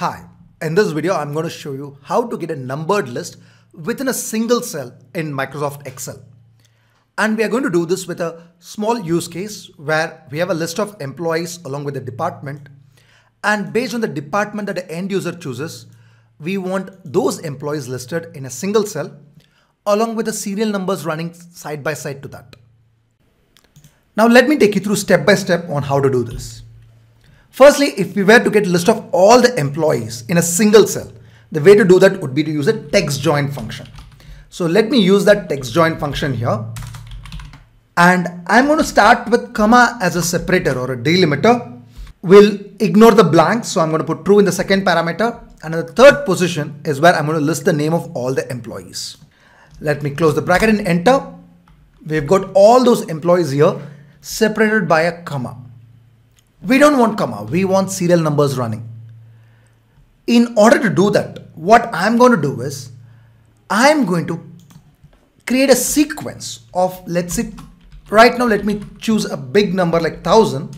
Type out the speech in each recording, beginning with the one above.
Hi, in this video I'm going to show you how to get a numbered list within a single cell in Microsoft Excel. And we are going to do this with a small use case where we have a list of employees along with the department and based on the department that the end user chooses, we want those employees listed in a single cell along with the serial numbers running side by side to that. Now let me take you through step by step on how to do this. Firstly, if we were to get a list of all the employees in a single cell, the way to do that would be to use a text join function. So let me use that text join function here. And I'm going to start with comma as a separator or a delimiter. We'll ignore the blanks. So I'm going to put true in the second parameter. And the third position is where I'm going to list the name of all the employees. Let me close the bracket and enter. We've got all those employees here separated by a comma. We don't want comma, we want serial numbers running. In order to do that, what I'm going to do is, I'm going to create a sequence of, let's say, right now let me choose a big number like 1000.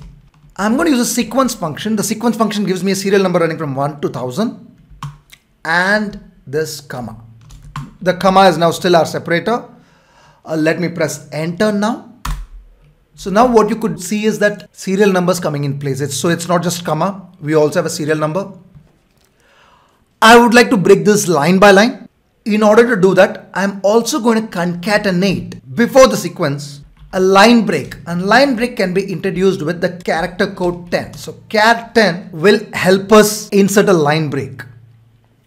I'm going to use a sequence function. The sequence function gives me a serial number running from 1 to 1000 and this comma. The comma is now still our separator. Uh, let me press enter now so now what you could see is that serial numbers coming in place. It's, so it's not just comma, we also have a serial number. I would like to break this line by line. In order to do that, I'm also going to concatenate before the sequence a line break and line break can be introduced with the character code 10. So char 10 will help us insert a line break.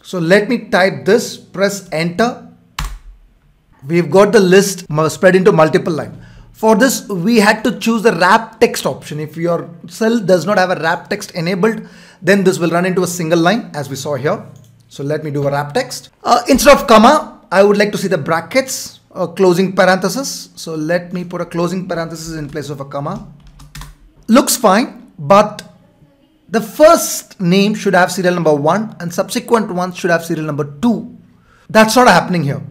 So let me type this, press enter. We've got the list spread into multiple lines. For this, we had to choose the wrap text option. If your cell does not have a wrap text enabled, then this will run into a single line as we saw here. So let me do a wrap text. Uh, instead of comma, I would like to see the brackets or closing parenthesis. So let me put a closing parenthesis in place of a comma. Looks fine, but the first name should have serial number one and subsequent ones should have serial number two. That's not happening here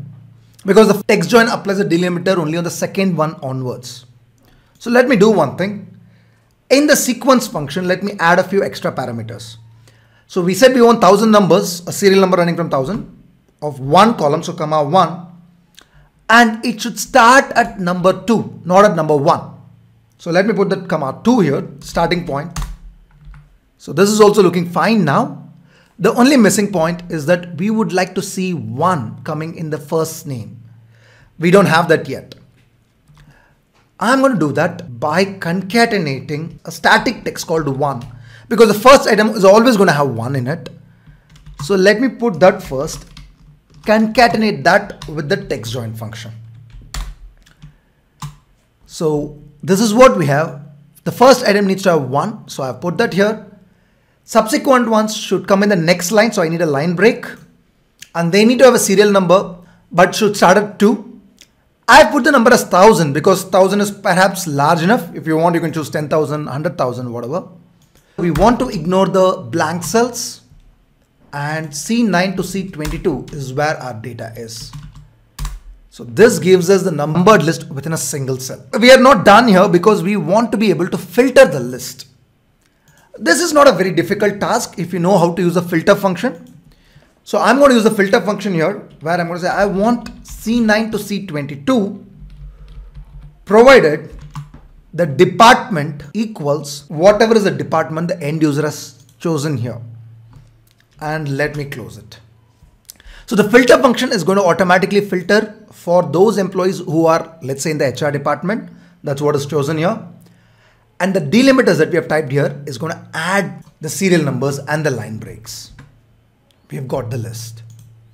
because the text join applies a delimiter only on the second one onwards. So let me do one thing. In the sequence function, let me add a few extra parameters. So we said we want 1000 numbers, a serial number running from 1000 of one column, so comma 1. And it should start at number 2, not at number 1. So let me put that comma 2 here, starting point. So this is also looking fine now. The only missing point is that we would like to see 1 coming in the first name. We don't have that yet. I'm going to do that by concatenating a static text called 1 because the first item is always going to have 1 in it. So let me put that first, concatenate that with the text join function. So this is what we have. The first item needs to have 1. So I've put that here. Subsequent ones should come in the next line. So I need a line break and they need to have a serial number, but should start at 2. I put the number as 1000 because 1000 is perhaps large enough. If you want, you can choose 10,000, 100,000, whatever. We want to ignore the blank cells and C9 to C22 is where our data is. So this gives us the numbered list within a single cell. We are not done here because we want to be able to filter the list. This is not a very difficult task if you know how to use a filter function. So I'm going to use the filter function here where I'm going to say I want C9 to C22 provided the department equals whatever is the department the end user has chosen here. And let me close it. So the filter function is going to automatically filter for those employees who are, let's say in the HR department. That's what is chosen here. And the delimiters that we have typed here is going to add the serial numbers and the line breaks. We have got the list.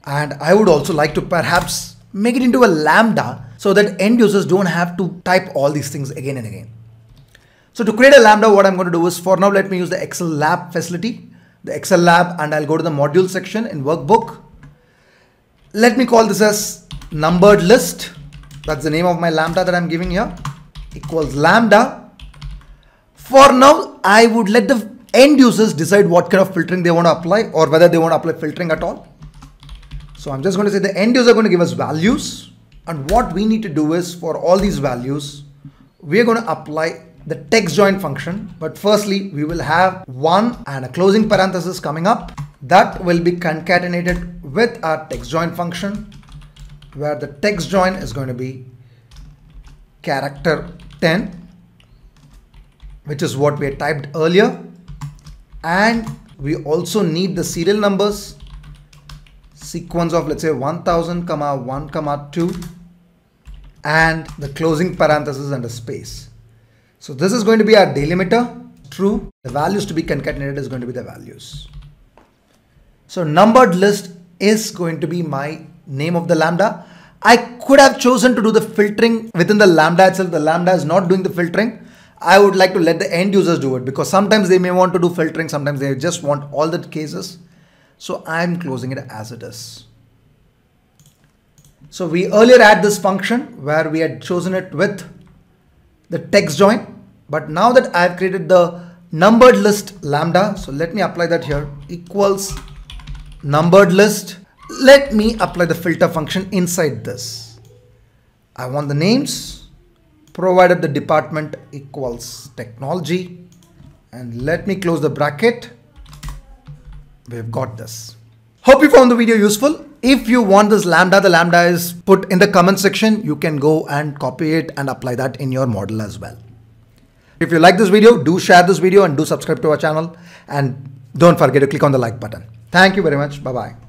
And I would also like to perhaps make it into a lambda so that end users don't have to type all these things again and again. So to create a lambda, what I'm going to do is for now, let me use the Excel lab facility, the Excel lab, and I'll go to the module section in workbook. Let me call this as numbered list. That's the name of my lambda that I'm giving here equals lambda for now, I would let the end users decide what kind of filtering they want to apply or whether they want to apply filtering at all. So I'm just going to say the end user going to give us values. And what we need to do is for all these values, we're going to apply the text join function. But firstly, we will have one and a closing parenthesis coming up. that will be concatenated with our text join function where the text join is going to be character 10 which is what we had typed earlier and we also need the serial numbers sequence of let's say 1000 comma 1 comma 2 and the closing parenthesis and a space so this is going to be our delimiter true the values to be concatenated is going to be the values so numbered list is going to be my name of the lambda. I could have chosen to do the filtering within the lambda itself. The lambda is not doing the filtering. I would like to let the end users do it because sometimes they may want to do filtering. Sometimes they just want all the cases. So I'm closing it as it is. So we earlier had this function where we had chosen it with the text join. But now that I've created the numbered list lambda, so let me apply that here equals numbered list. Let me apply the filter function inside this. I want the names provided the department equals technology and let me close the bracket. We've got this. Hope you found the video useful. If you want this lambda, the lambda is put in the comment section. You can go and copy it and apply that in your model as well. If you like this video, do share this video and do subscribe to our channel and don't forget to click on the like button. Thank you very much. Bye bye.